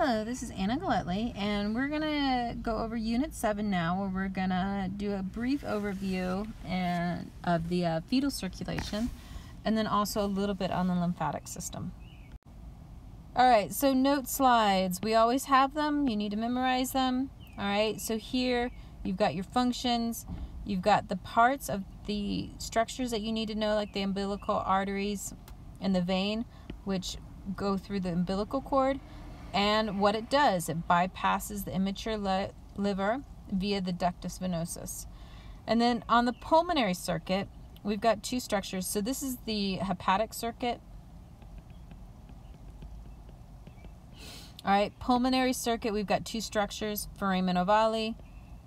Hello, this is Anna Gilletly, and we're going to go over Unit 7 now, where we're going to do a brief overview and of the uh, fetal circulation, and then also a little bit on the lymphatic system. All right, so note slides. We always have them. You need to memorize them. All right, so here you've got your functions. You've got the parts of the structures that you need to know, like the umbilical arteries and the vein, which go through the umbilical cord and what it does, it bypasses the immature li- liver via the ductus venosus. And then on the pulmonary circuit, we've got two structures. So this is the hepatic circuit. All right, pulmonary circuit, we've got two structures, foramen ovale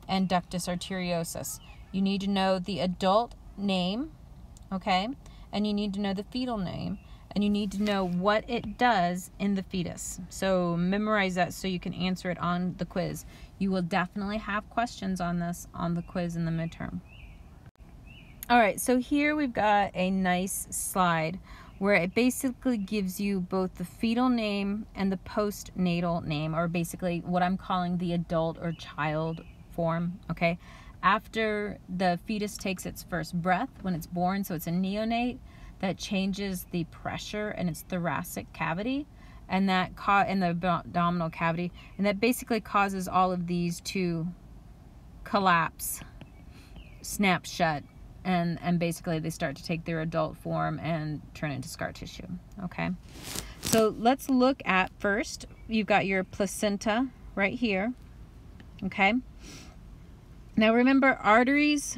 and ductus arteriosus. You need to know the adult name, okay? And you need to know the fetal name and you need to know what it does in the fetus. So memorize that so you can answer it on the quiz. You will definitely have questions on this on the quiz in the midterm. All right, so here we've got a nice slide where it basically gives you both the fetal name and the postnatal name, or basically what I'm calling the adult or child form, okay? After the fetus takes its first breath when it's born, so it's a neonate, that changes the pressure in its thoracic cavity and that ca- in the abdominal cavity and that basically causes all of these to collapse snap shut and and basically they start to take their adult form and turn into scar tissue okay? So let's look at first you've got your placenta right here okay? Now remember arteries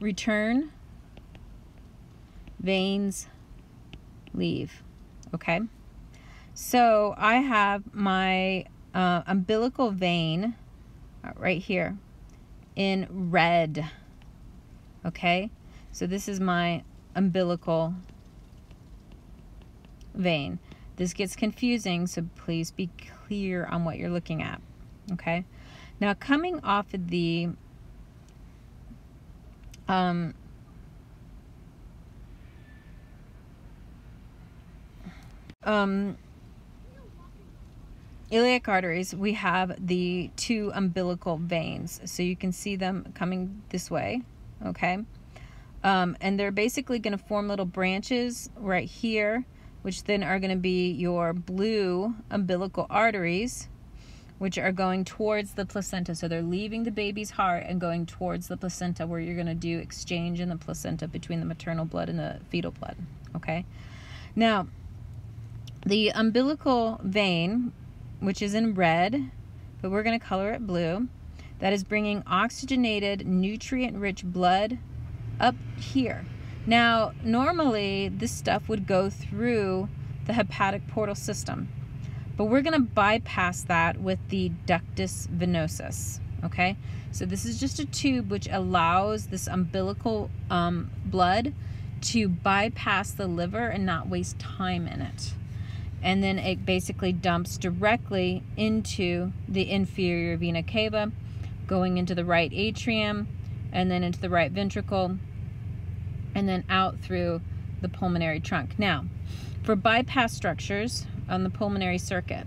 return veins leave. Okay? So I have my uh, umbilical vein uh, right here in red. Okay? So this is my umbilical vein. This gets confusing, so please be clear on what you're looking at. Okay? Now, coming off of the um, um, iliac arteries, we have the two umbilical veins. So you can see them coming this way, okay? Um, and they're basically going to form little branches right here, which then are going to be your blue umbilical arteries, which are going towards the placenta. So they're leaving the baby's heart and going towards the placenta, where you're going to do exchange in the placenta between the maternal blood and the fetal blood, okay? Now, the umbilical vein, which is in red, but we're going to color it blue, that is bringing oxygenated, nutrient rich blood up here. Now, normally this stuff would go through the hepatic portal system, but we're going to bypass that with the ductus venosus. Okay, so this is just a tube which allows this umbilical um, blood to bypass the liver and not waste time in it and then it basically dumps directly into the inferior vena cava, going into the right atrium, and then into the right ventricle, and then out through the pulmonary trunk. Now, for bypass structures on the pulmonary circuit,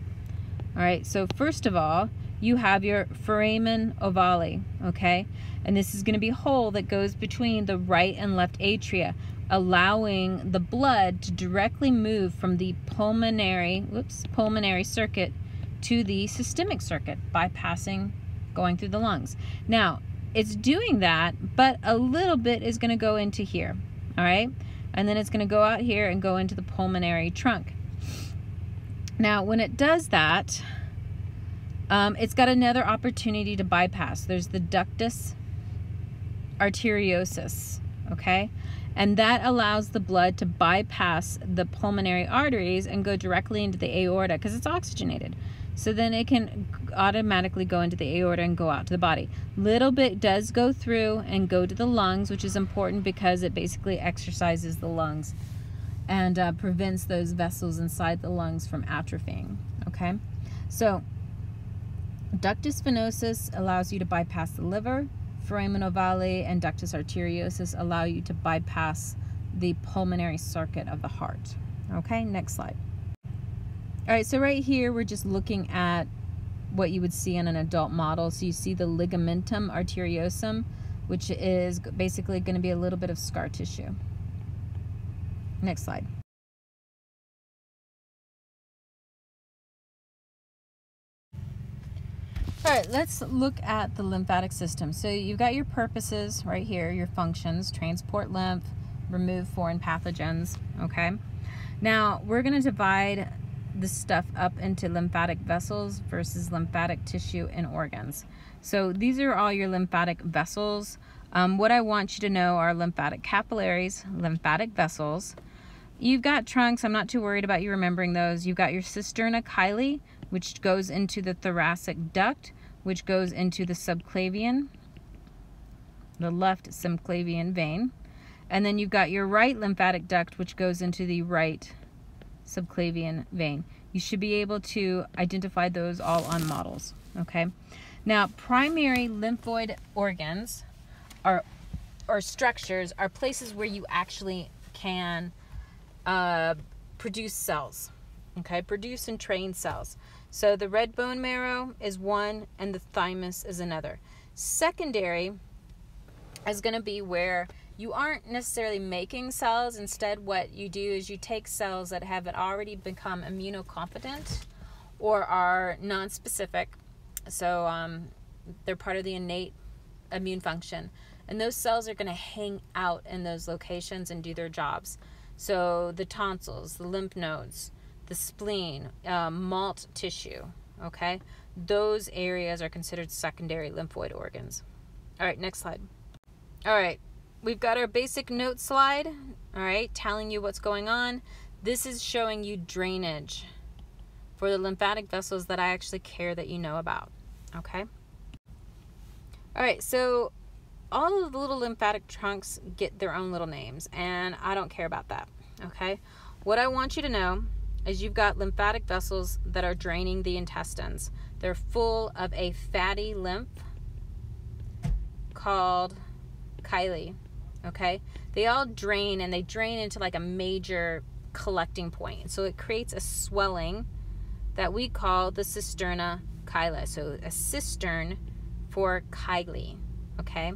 all right, so first of all, you have your foramen ovale, okay? And this is going to be a hole that goes between the right and left atria allowing the blood to directly move from the pulmonary, whoops, pulmonary circuit to the systemic circuit, bypassing going through the lungs. Now, it's doing that, but a little bit is going to go into here, all right? And then it's going to go out here and go into the pulmonary trunk. Now, when it does that, um, it's got another opportunity to bypass. There's the ductus arteriosus, okay? And that allows the blood to bypass the pulmonary arteries and go directly into the aorta because it's oxygenated. So then it can automatically go into the aorta and go out to the body. Little bit does go through and go to the lungs, which is important because it basically exercises the lungs and uh, prevents those vessels inside the lungs from atrophying. Okay, so ductus venosus allows you to bypass the liver, foramen ovale and ductus arteriosus allow you to bypass the pulmonary circuit of the heart. Okay, next slide. All right, so right here, we're just looking at what you would see in an adult model. So you see the ligamentum arteriosum, which is basically going to be a little bit of scar tissue. Next slide. All right, let's look at the lymphatic system. So you've got your purposes right here, your functions, transport lymph, remove foreign pathogens, okay? Now, we're going to divide this stuff up into lymphatic vessels versus lymphatic tissue and organs. So these are all your lymphatic vessels. Um, what I want you to know are lymphatic capillaries, lymphatic vessels. You've got trunks. I'm not too worried about you remembering those. You've got your cisterna chyli, which goes into the thoracic duct, which goes into the subclavian, the left subclavian vein. And then you've got your right lymphatic duct, which goes into the right subclavian vein. You should be able to identify those all on models, okay? Now, primary lymphoid organs are, or structures are places where you actually can uh, produce cells, okay? Produce and train cells. So the red bone marrow is one and the thymus is another. Secondary is going to be where you aren't necessarily making cells. Instead, what you do is you take cells that have already become immunocompetent or are non-specific. So um, they're part of the innate immune function. And those cells are going to hang out in those locations and do their jobs. So the tonsils, the lymph nodes, the spleen, uh, MALT tissue, okay? Those areas are considered secondary lymphoid organs. All right, next slide. All right, we've got our basic note slide, all right, telling you what's going on. This is showing you drainage for the lymphatic vessels that I actually care that you know about, okay? All right, so all of the little lymphatic trunks get their own little names, and I don't care about that, okay? What I want you to know is you've got lymphatic vessels that are draining the intestines. They're full of a fatty lymph called chyle. Okay? They all drain and they drain into like a major collecting point. So it creates a swelling that we call the cisterna chyli. So a cistern for chyle. Okay?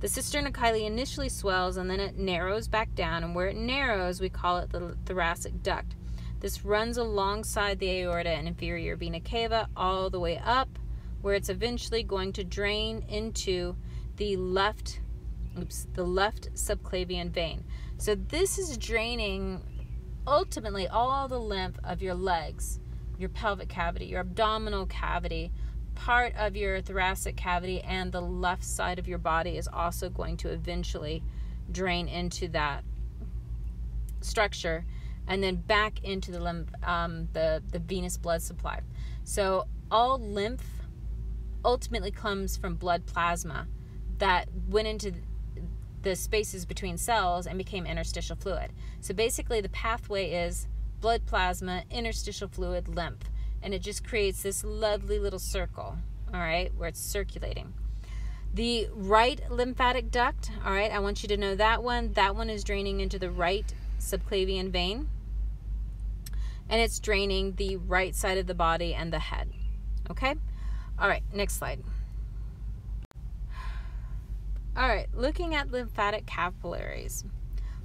The cisterna chyli initially swells and then it narrows back down, and where it narrows, we call it the thoracic duct. This runs alongside the aorta and inferior vena cava all the way up, where it's eventually going to drain into the left, oops, the left subclavian vein. So this is draining ultimately all the lymph of your legs, your pelvic cavity, your abdominal cavity, part of your thoracic cavity, and the left side of your body is also going to eventually drain into that structure and then back into the lymph, um, the the venous blood supply. So all lymph ultimately comes from blood plasma that went into the spaces between cells and became interstitial fluid. So basically, the pathway is blood plasma, interstitial fluid, lymph, and it just creates this lovely little circle. All right, where it's circulating. The right lymphatic duct, all right, I want you to know that one. That one is draining into the right subclavian vein and it's draining the right side of the body and the head. Okay? All right, next slide. All right, looking at lymphatic capillaries,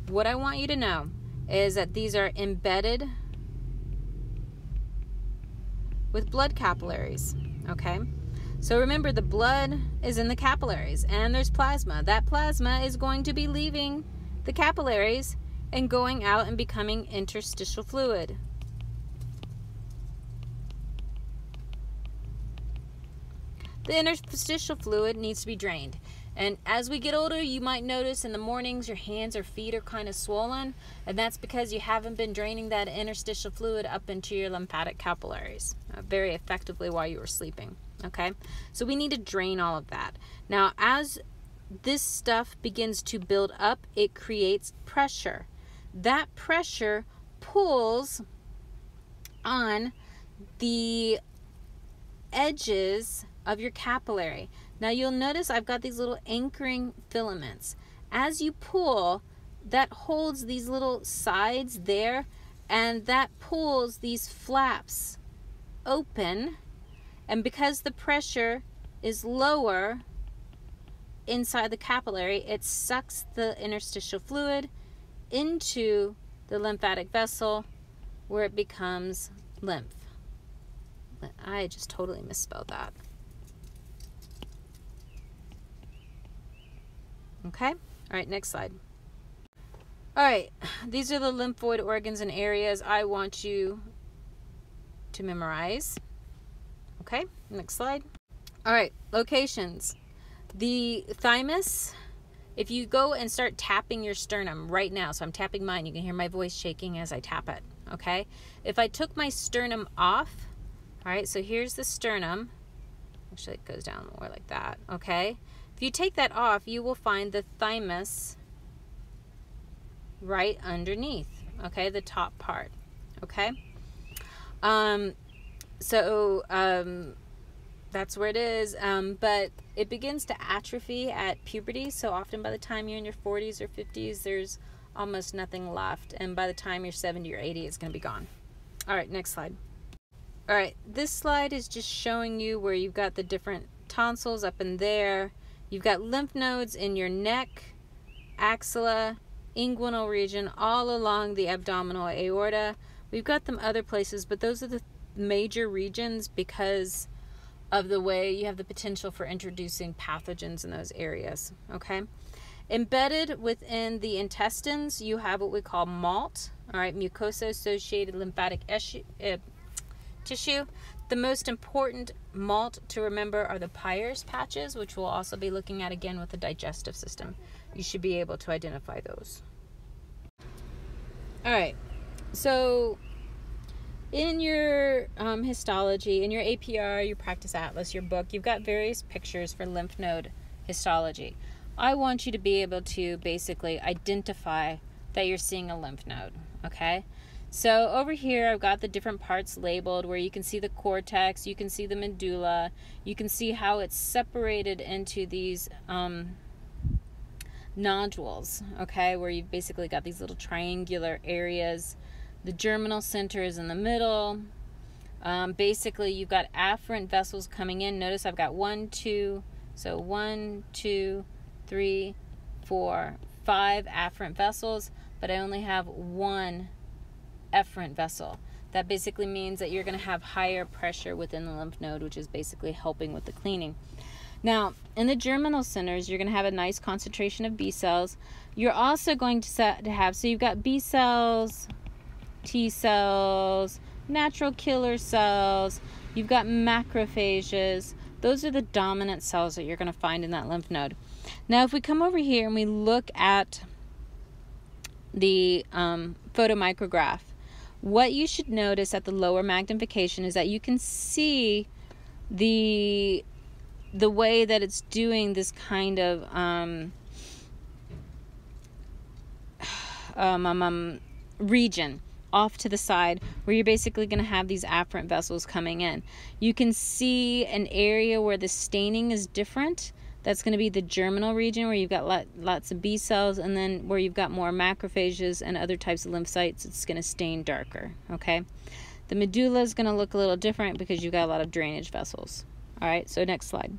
what I want you to know is that these are embedded with blood capillaries, okay? So remember, the blood is in the capillaries and there's plasma. That plasma is going to be leaving the capillaries and going out and becoming interstitial fluid. The interstitial fluid needs to be drained. And as we get older, you might notice in the mornings your hands or feet are kind of swollen, and that's because you haven't been draining that interstitial fluid up into your lymphatic capillaries uh, very effectively while you were sleeping. Okay, so we need to drain all of that. Now, as this stuff begins to build up, it creates pressure. That pressure pulls on the edges of your capillary. Now you'll notice I've got these little anchoring filaments. As you pull, that holds these little sides there and that pulls these flaps open and because the pressure is lower inside the capillary it sucks the interstitial fluid into the lymphatic vessel where it becomes lymph I just totally misspelled that okay all right next slide all right, these are the lymphoid organs and areas I want you to memorize. Okay, next slide. All right, locations. The thymus, if you go and start tapping your sternum right now, so I'm tapping mine, you can hear my voice shaking as I tap it, okay? If I took my sternum off, all right, so here's the sternum. Actually, it goes down more like that, okay? If you take that off, you will find the thymus right underneath, okay, the top part, okay? Um, so um, that's where it is, um, but it begins to atrophy at puberty, so often by the time you're in your 40s or 50s, there's almost nothing left, and by the time you're 70 or 80, it's going to be gone. All right, next slide. All right, this slide is just showing you where you've got the different tonsils up in there. You've got lymph nodes in your neck, axilla, inguinal region all along the abdominal aorta. We've got them other places, but those are the major regions because of the way you have the potential for introducing pathogens in those areas. Okay. Embedded within the intestines, you have what we call MALT, all right, mucosa associated lymphatic uh, tissue. The most important MALT to remember are the Peyer's patches, which we'll also be looking at again with the digestive system. You should be able to identify those. All right. So in your um, histology, in your APR, your practice atlas, your book, you've got various pictures for lymph node histology. I want you to be able to basically identify that you're seeing a lymph node, okay? So over here, I've got the different parts labeled where you can see the cortex, you can see the medulla, you can see how it's separated into these um, nodules, okay, where you've basically got these little triangular areas. The germinal center is in the middle. Um, basically, you've got afferent vessels coming in. Notice I've got one, two, so one, two, three, four, five afferent vessels, but I only have one efferent vessel. That basically means that you're going to have higher pressure within the lymph node, which is basically helping with the cleaning. Now, in the germinal centers, you're going to have a nice concentration of B cells. You're also going to, to have, so you've got B cells, T cells, natural killer cells, you've got macrophages. Those are the dominant cells that you're going to find in that lymph node. Now, if we come over here and we look at the um, photomicrograph, what you should notice at the lower magnification is that you can see the the way that it's doing this kind of um, um, um, um, region off to the side where you're basically going to have these afferent vessels coming in. You can see an area where the staining is different. That's going to be the germinal region where you've got lot, lots of B cells, and then where you've got more macrophages and other types of lymphocytes, it's going to stain darker. Okay, the medulla is going to look a little different because you've got a lot of drainage vessels. All right, so next slide.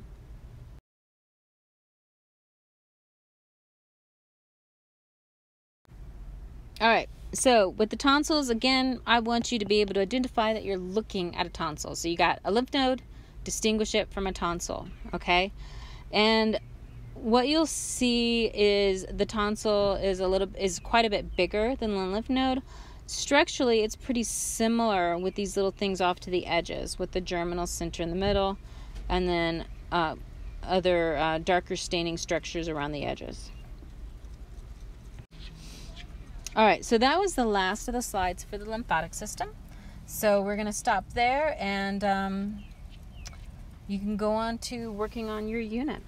All right, so with the tonsils, again, I want you to be able to identify that you're looking at a tonsil. So you got a lymph node, distinguish it from a tonsil, okay? And what you'll see is the tonsil is a little is quite a bit bigger than the lymph node structurally it's pretty similar with these little things off to the edges with the germinal center in the middle and then uh, other uh, darker staining structures around the edges. All right, so that was the last of the slides for the lymphatic system. So we're going to stop there and um, you can go on to working on your unit.